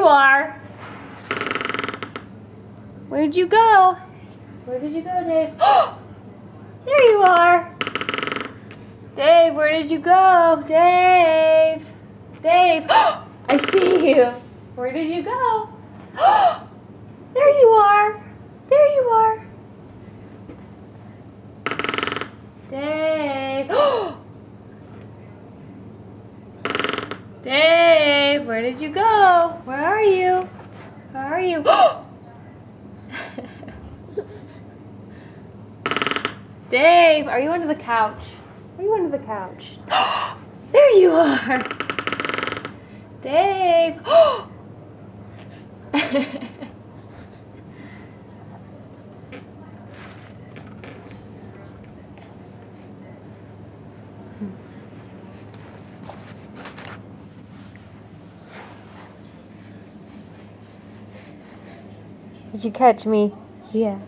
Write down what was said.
you are. Where'd you go? Where did you go, Dave? there you are. Dave, where did you go? Dave. Dave. I see you. Where did you go? there you are. There you are. Dave. Dave, where did you go? Where are you? Where are you? Dave, are you under the couch? Are you under the couch? there you are. Dave. Did you catch me? Yeah.